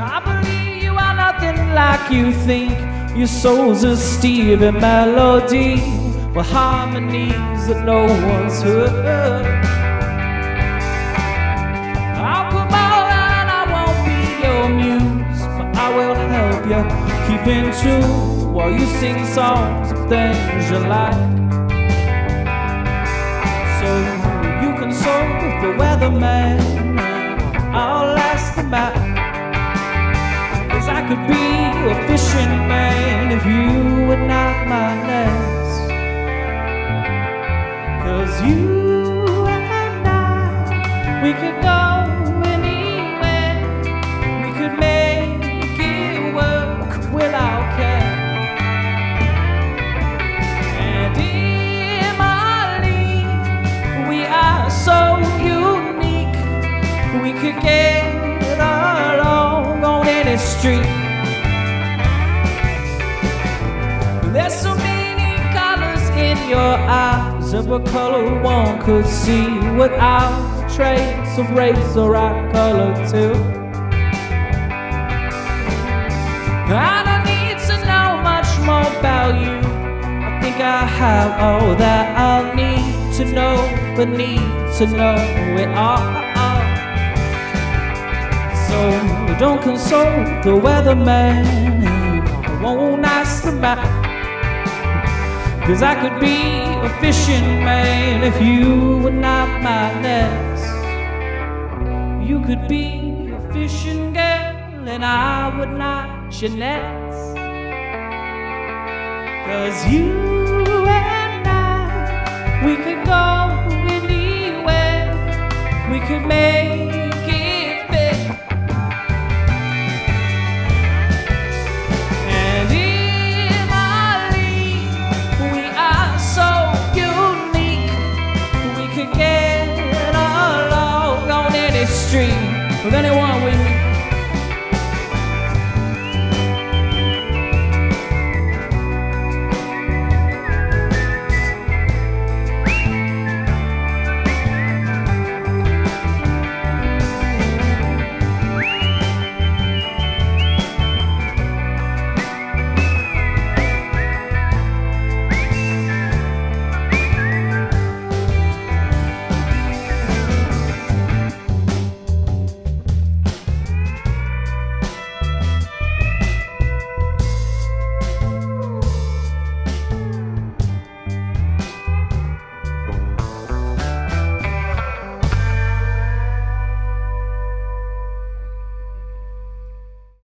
I believe you are nothing like you think. Your soul's a Stevie melody with harmonies that no one's heard. I'll come out and I won't be your muse, but I will help you keep in tune while you sing songs of things you like. So you can solve the weatherman, I'll could be a fishing man if you were knot my nets. Cause you and I, we could go anywhere. We could make it work without care. And Mali, we are so unique. We could get street. There's so many colors in your eyes, every color one could see without a trace of race or eye color too. I don't need to know much more about you. I think I have all that I'll need to know, but need to know it all. So don't console the weatherman. And I won't ask the map. Cause I could be a fishing man if you were knot my nets. You could be a fishing girl and I would not your nest. Cause you could get along on any street with anyone we